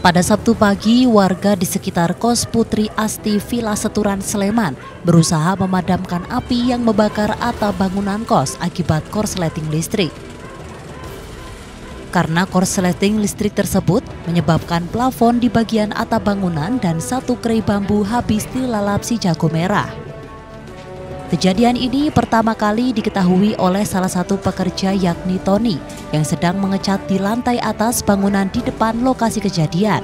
Pada Sabtu pagi, warga di sekitar kos Putri Asti Villa Seturan Sleman berusaha memadamkan api yang membakar atap bangunan kos akibat korsleting listrik. Karena korsleting listrik tersebut menyebabkan plafon di bagian atap bangunan dan satu kray bambu habis dilalap si jago merah. Kejadian ini pertama kali diketahui oleh salah satu pekerja yakni Tony yang sedang mengecat di lantai atas bangunan di depan lokasi kejadian.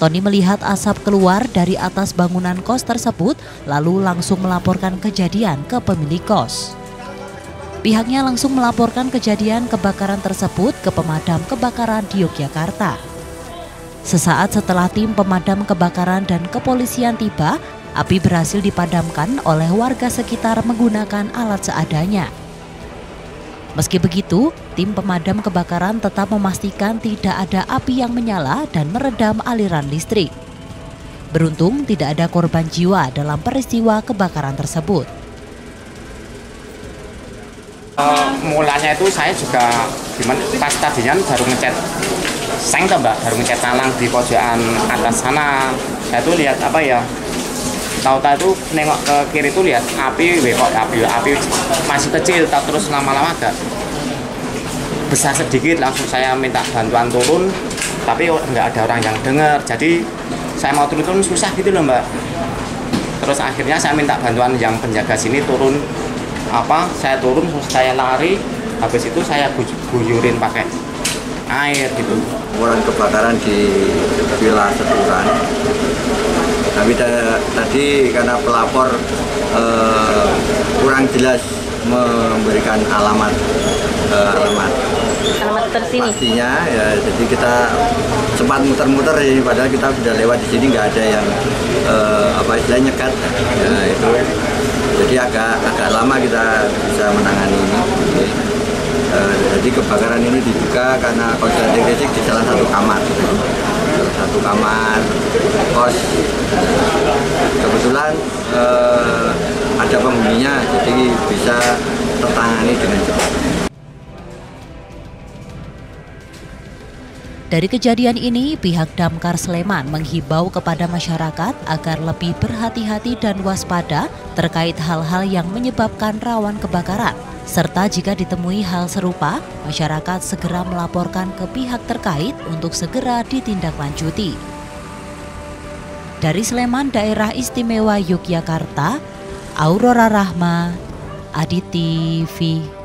Tony melihat asap keluar dari atas bangunan kos tersebut lalu langsung melaporkan kejadian ke pemilik kos. Pihaknya langsung melaporkan kejadian kebakaran tersebut ke pemadam kebakaran di Yogyakarta. Sesaat setelah tim pemadam kebakaran dan kepolisian tiba, api berhasil dipadamkan oleh warga sekitar menggunakan alat seadanya. Meski begitu, tim pemadam kebakaran tetap memastikan tidak ada api yang menyala dan meredam aliran listrik. Beruntung tidak ada korban jiwa dalam peristiwa kebakaran tersebut. Uh, mulanya itu saya juga gimana pas tadinya baru ngecat seng tuh mbak baru ngecat talang di pojokan atas sana saya tuh lihat apa ya tahu-tahu itu nengok ke kiri tuh lihat api kok api? Api masih kecil tak terus lama-lama agak besar sedikit. Langsung saya minta bantuan turun tapi nggak ada orang yang dengar jadi saya mau turun-turun susah gitu loh mbak. Terus akhirnya saya minta bantuan yang penjaga sini turun. Apa? Saya turun saya lari. Habis itu saya guyurin pakai air gitu. Orang kebakaran di Villa Seturan tadi karena pelapor eh, kurang jelas memberikan alamat eh, alamat. Alamat tersini? Pastinya ya jadi kita sempat muter-muter ini padahal kita sudah lewat di sini nggak ada yang eh, apa istilahnya nyekat. Ya itu. Jadi agak agak lama kita bisa menangani ini. Eh, jadi kebakaran ini diduga karena konsleting listrik di salah satu kamar satu kamar kos kebetulan eh, ada penghuninya jadi bisa tertangani dengan cepat Dari kejadian ini, pihak Damkar Sleman menghimbau kepada masyarakat agar lebih berhati-hati dan waspada terkait hal-hal yang menyebabkan rawan kebakaran. Serta jika ditemui hal serupa, masyarakat segera melaporkan ke pihak terkait untuk segera ditindaklanjuti. Dari Sleman, Daerah Istimewa Yogyakarta, Aurora Rahma, Aditi TV.